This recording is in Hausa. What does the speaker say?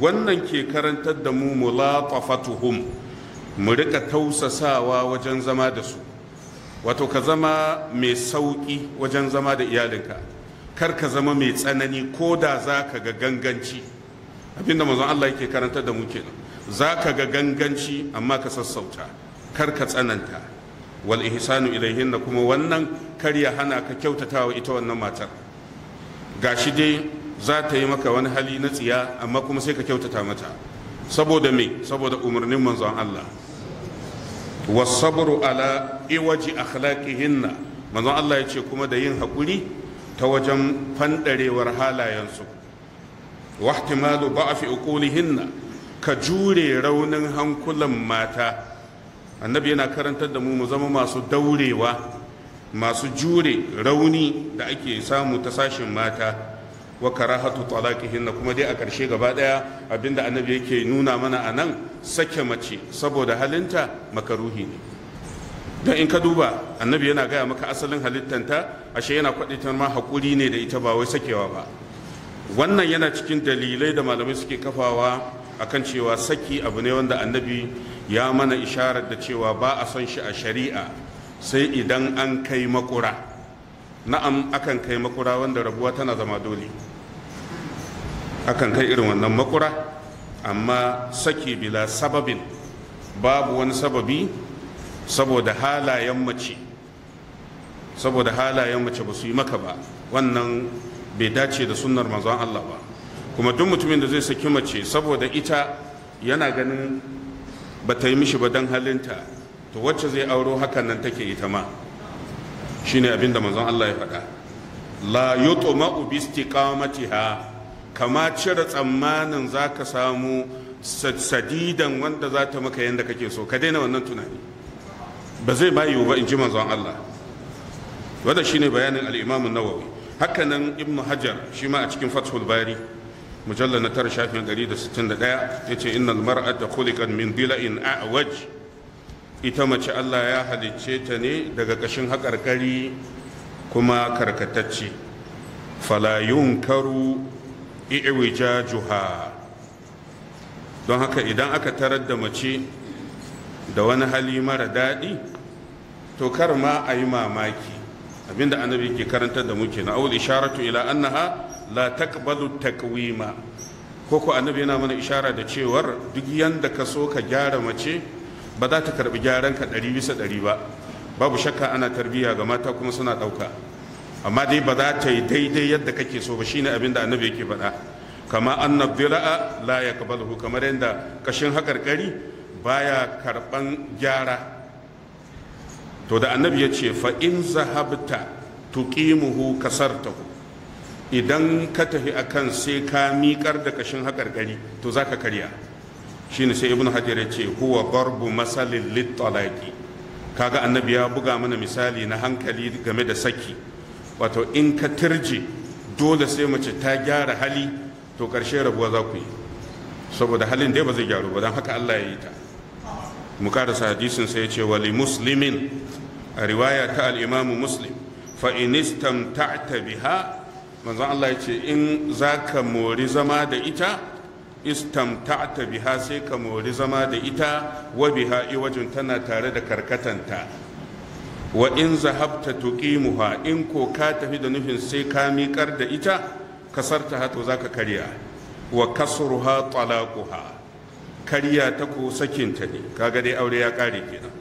wannan ke karantar da mu mulatafatuhum mu riƙa tausasawa wajen zama da su. Wato ka zama mai sauƙi wajen zama da iyalinka. Kar ka zama mai tsanani ko da za ka ga ganganci. Abinda manzon Allah yake karantar da mu kenan. Za ka ga ganganci amma ka sassauta. Kar ka tsananta. Wal ihsanu ilayhin kuma wannan kar ya hana ka kyautata wa ita wannan matar. Gashi dai za ta yi maka wani hali na tsiya amma kuma sai ka kyautata mata. Saboda me? Saboda umarnin manzon Allah. Wasabru ala iwaji akhlaqihinna. Manzon Allah ya ce kuma da yin haƙuri ta wajen fandarewar halayensu. Wa ihtimalu da'fi uqulihinna. Ka jure raunin hankulan mata. Annabi yana karantar da mu mu zama masu daurewa masu jure rauni da ake samu ta sashin mata. Wa karahatu talaqihinna kuma dai a ƙarshe gaba ɗaya abin da annabi yake nuna mana a nan sake mace saboda halinta makaruhi ne. Don in ka duba annabi yana gaya maka asalin halittanta ashe yana kwaɗitar ma haƙuri ne da ita ba wai sakewa ba. Wannan yana cikin dalilai da malamai suke kafawa akan cewa saki abu ne wanda annabi ya mana isharar da cewa ba a son shi a shari'a sai idan an kai makura na'am akan kai makura wanda rabuwa tana zama dole. Akan kai irin wannan makura amma saki bila sababin. Babu wani sababi saboda halayen mace. Saboda halayen mace ba su yi maka ba. Wannan bai dace da sunnar manzon Allah ba. Kuma duk mutumin da zai saki mace saboda ita yana ganin ba ta yi mishi ba don halinta to wacce zai auro hakan nan take ita ma. Shine abin da manzon Allah ya faɗa. La yutma'u bi istiqamatiha kama cire tsammanin zaka samu sadidan wanda za ta maka yanda kake so. Ka daina wannan tunani. Ba zai ba yiwu ba in ji manzon Allah. Wanda shine bayanin al-Imam an-Nawawi. Hakanan Ibn Hajar shi ma a cikin Fathul Bari mujallal na tara shafin 161 ya ce innal mar'ata khuliqat min dila'in a'waj. Ita mace Allah ya halicce ta ne daga ƙashin haƙarƙari kuma karkatacce. Fala yunkaru i'wijajuha. Don haka idan aka tarar da mace da wani hali mara daɗi to kar ma a yi mamaki. Abinda annabi ke karantar da muke na awul isharatu ila annaha la taqbalu takwima ko ko annabi yana mana ishara da cewar duk yanda ka so ka gyara mace ba za ta karɓi gyaran ka ɗari bisa ɗari ba. Babu shakka ana tarbiyya ga mata kuma suna ɗauka. Amma dai ba za ta yi daidai yadda kake so ba shine abin da annabi yake faɗa. Kama annab dila'a la yaqbaluhu kamar yadda kashin haƙarƙari baya karɓan gyara. To da annabi ya ce fa in zahabta tuqimuhu kasartahu. Idan ka tafi akan sai ka miƙar da kashin haƙarƙari to zaka karya. Shine sai ibnu hajar ya ce huwa darbu masalin littalaki kaga annabi ya buga mana misali na hankali game da saki. Wato in ka turje dole sai mace ta gyara hali to ƙarshe rabuwa za ku yi. Saboda halin dai ba zai gyaru ba don haka Allah ya yi ta. Mu karasa hadisin sai ya ce wali muslimin. A riwaya ta al-imamu muslim fa in istamta'ta biha manzon Allah ya ce in zaka mori zama da ita istamta'ta biha sai ka mori zama da ita wa biha iwajin tana tare da karkatanta. Wa in zahabta tuqimuha in ko ka tafi da nufin sai ka miƙar da ita kasarta hato zaka karya. Wa kasruha talaquha karya ta ko sakinta ne. Kaga dai aure ya kare kenan.